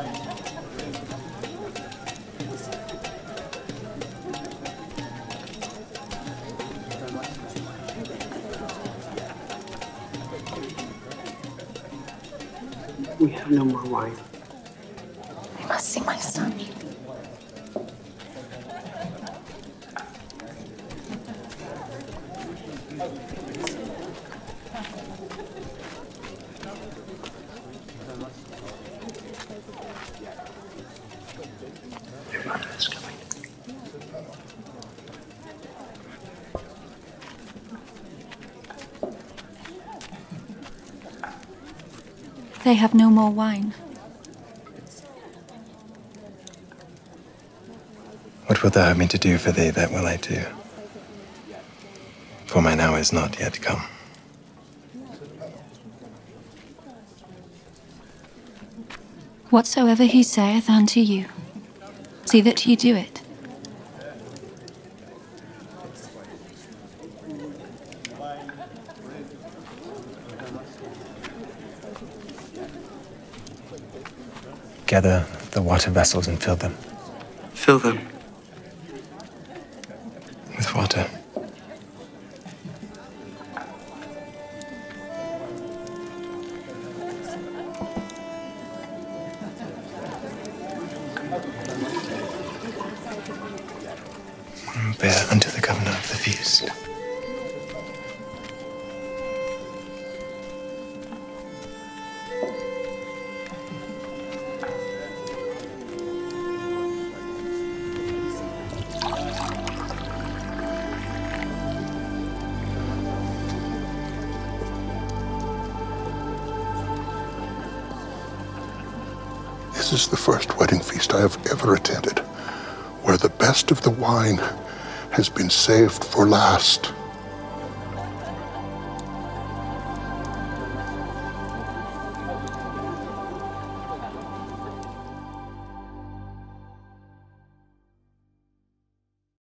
We have no more wine. I must see my son. They have no more wine. What wilt thou have me to do for thee, that will I do. For mine hour is not yet come. Whatsoever he saith unto you, see that ye do it. Gather the water vessels and fill them Fill them. with water. Bear unto the governor of the feast. This is the first wedding feast I have ever attended, where the best of the wine has been saved for last.